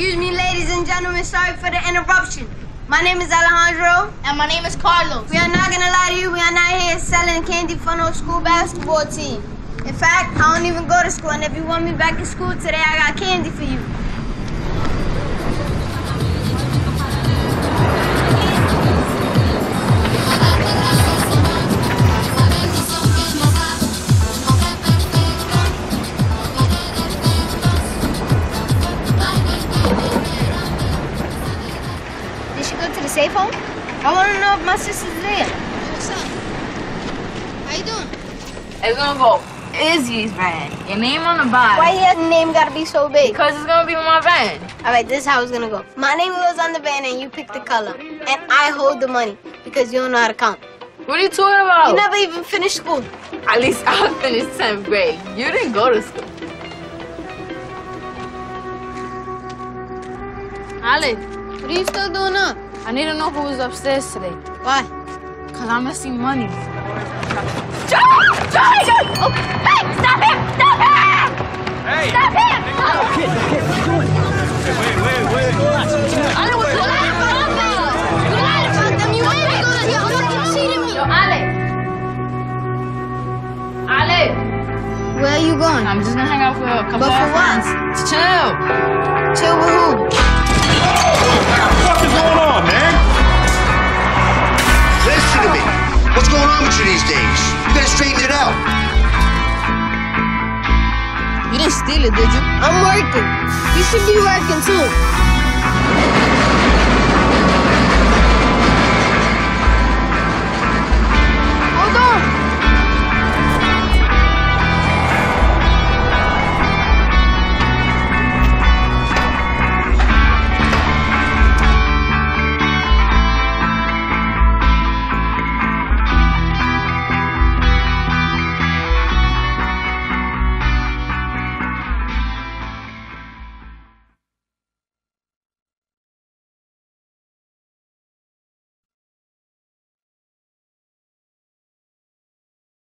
and gentlemen, sorry for the interruption. My name is Alejandro. And my name is Carlos. We are not gonna lie to you, we are not here selling candy for no school basketball team. In fact, I don't even go to school, and if you want me back in school today, I got candy for you. Did she go to the safe home? I want to know if my sister's there. What's up? How you doing? It's gonna go Izzy's van. Your name on the bottom. Why your name gotta be so big? Because it's gonna be my van. All right, this is how it's gonna go. My name goes on the van, and you pick the color, and I hold the money because you don't know how to count. What are you talking about? You never even finished school. At least I finished 10th grade. You didn't go to school. Ali, what are you still doing up? I need to know who was upstairs today. Why? Because I'm missing money. Charlie! Charlie! Charlie! Oh, hey! Stop him! Stop him! Hey! Stop him! Wait, wait, wait. I don't want to lie about them. You lied about them. You ain't gonna you fucking cheated me. Yo, Ale. Ale. Where are you going? I'm just gonna hang out with a couple But of for what? friends. To chill. Chill with who? What's going on with you these days? You gotta straighten it out. You didn't steal it, did you? I'm working. You should be working too.